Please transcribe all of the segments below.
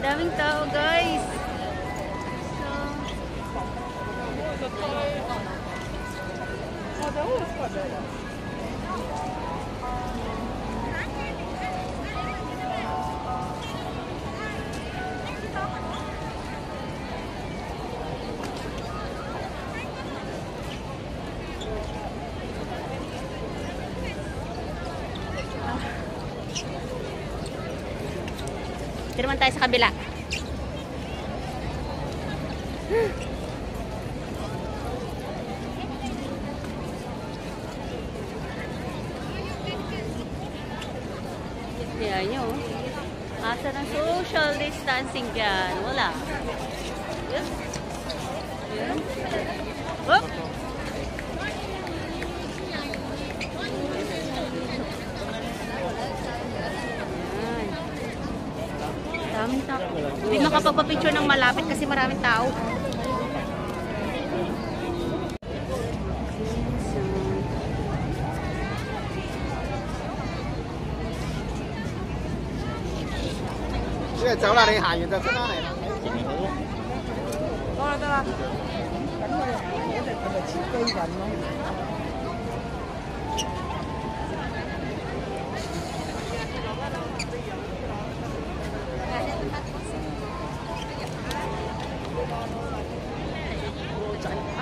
Ang daming guys. Dito naman tayo sa kabila. Yan nyo. Asa ng social distancing dyan? Wala. Yan. Yan. Hop! Daming tao. Hindi makapagpapicture ng malapit kasi maraming tao. Cái cháu là đây hạ người ta sẽ nói này. Đó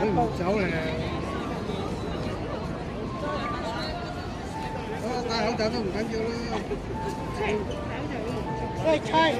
Anh một cháu này Ờ, tay không cháu nó cũng cắn vô đó. 喂，菜。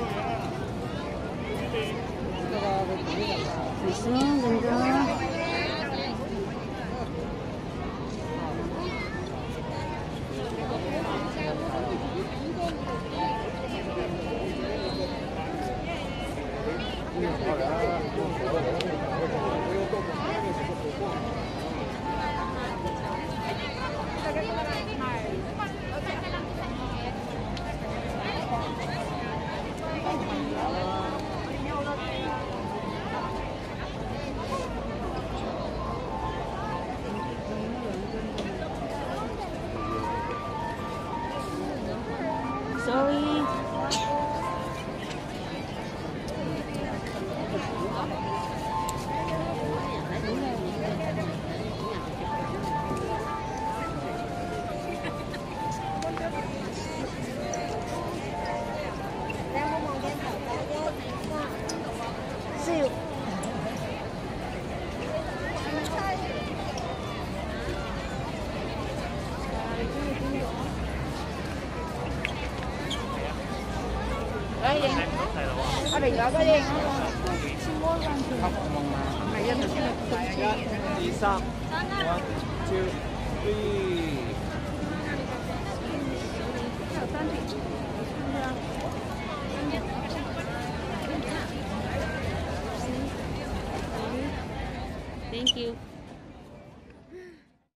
Sorry. Sorry. 二三，one two three。